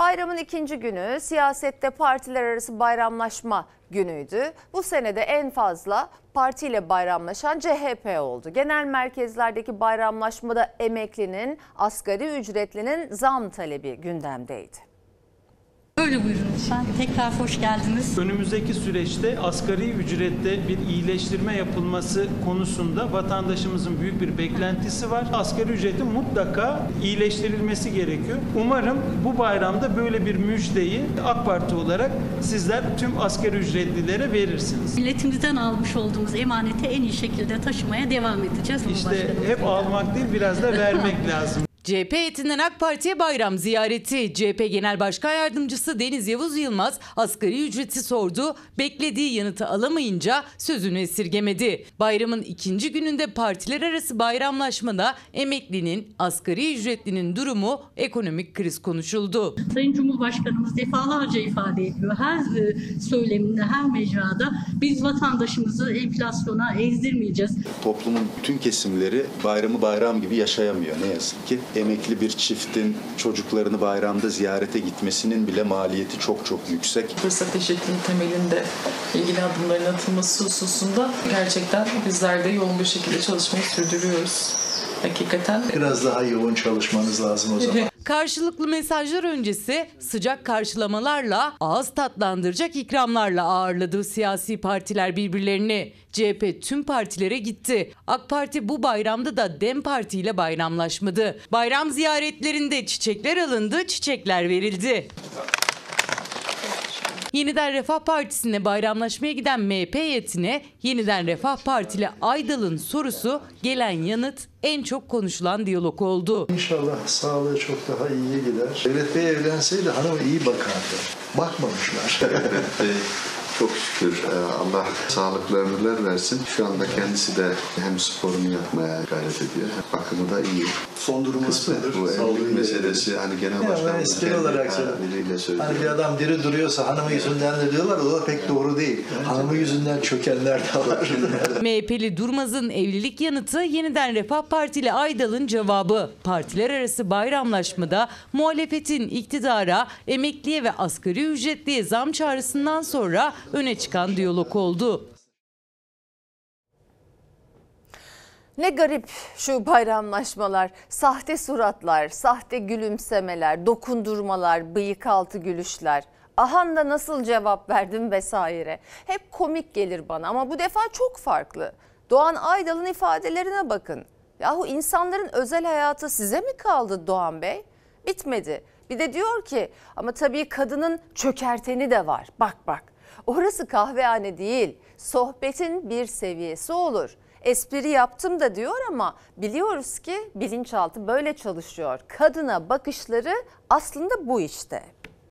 Bayramın ikinci günü siyasette partiler arası bayramlaşma günüydü. Bu senede en fazla partiyle bayramlaşan CHP oldu. Genel merkezlerdeki bayramlaşmada emeklinin, asgari ücretlinin zam talebi gündemdeydi. Böyle buyurun lütfen. Tekrar hoş geldiniz. Önümüzdeki süreçte asgari ücrette bir iyileştirme yapılması konusunda vatandaşımızın büyük bir beklentisi var. Asgari ücretin mutlaka iyileştirilmesi gerekiyor. Umarım bu bayramda böyle bir müjdeyi AK Parti olarak sizler tüm asgari ücretlilere verirsiniz. Milletimizden almış olduğumuz emaneti en iyi şekilde taşımaya devam edeceğiz. İşte hep almak değil biraz da vermek lazım. CHP heyetinden AK Parti'ye bayram ziyareti. CHP Genel Başkan Yardımcısı Deniz Yavuz Yılmaz asgari ücreti sordu. Beklediği yanıtı alamayınca sözünü esirgemedi. Bayramın ikinci gününde partiler arası bayramlaşmada emeklinin, asgari ücretlinin durumu ekonomik kriz konuşuldu. Sayın Cumhurbaşkanımız defalarca ifade ediyor. Her e, söyleminde, her mecrada biz vatandaşımızı enflasyona ezdirmeyeceğiz. Toplumun bütün kesimleri bayramı bayram gibi yaşayamıyor ne yazık ki. Emekli bir çiftin çocuklarını bayramda ziyarete gitmesinin bile maliyeti çok çok yüksek. fırsat eşitliği temelinde ilgili adımların atılması hususunda gerçekten bizler de yoğun bir şekilde çalışmayı sürdürüyoruz. Hakikaten Biraz daha yoğun çalışmanız lazım o zaman. Karşılıklı mesajlar öncesi sıcak karşılamalarla ağız tatlandıracak ikramlarla ağırladı siyasi partiler birbirlerini. CHP tüm partilere gitti. AK Parti bu bayramda da DEM Parti ile bayramlaşmadı. Bayram ziyaretlerinde çiçekler alındı, çiçekler verildi. Yeniden Refah Partisi'ne bayramlaşmaya giden MHP heyetine Yeniden Refah Partili Aydal'ın sorusu gelen yanıt en çok konuşulan diyalog oldu. İnşallah sağlığı çok daha iyiye gider. Devlet Bey evlenseydi hanıma iyi bakardı. Bakmamışlar. Çok şükür e, Allah sağlıklarını versin. Şu anda kendisi de hem sporunu yapmaya gayret ediyor. hem Bakımı da iyi. Son durumu nasıldır? bu Sağlığı evlilik iyi meselesi hani genel başkanımız espri kendi olarak söylüyor. Hani bir adam diri duruyorsa hanımı yüzünden de diyorlar o da pek doğru değil. Hanımı yüzünden çökenler de var. MHP'li Durmaz'ın evlilik yanıtı yeniden Refah Partili Aydal'ın cevabı. Partiler arası bayramlaşmada muhalefetin iktidara, emekliye ve asgari ücretliye zam çağrısından sonra öne çıkan diyalog oldu. Ne garip şu bayramlaşmalar, sahte suratlar, sahte gülümsemeler, dokundurmalar, bıyık altı gülüşler. Ahan da nasıl cevap verdim vesaire. Hep komik gelir bana ama bu defa çok farklı. Doğan Aydal'ın ifadelerine bakın. Yahu insanların özel hayatı size mi kaldı Doğan Bey? Bitmedi. Bir de diyor ki ama tabii kadının çökerteni de var. Bak bak. Orası kahvehane değil. Sohbetin bir seviyesi olur. Espri yaptım da diyor ama biliyoruz ki bilinçaltı böyle çalışıyor. Kadına bakışları aslında bu işte.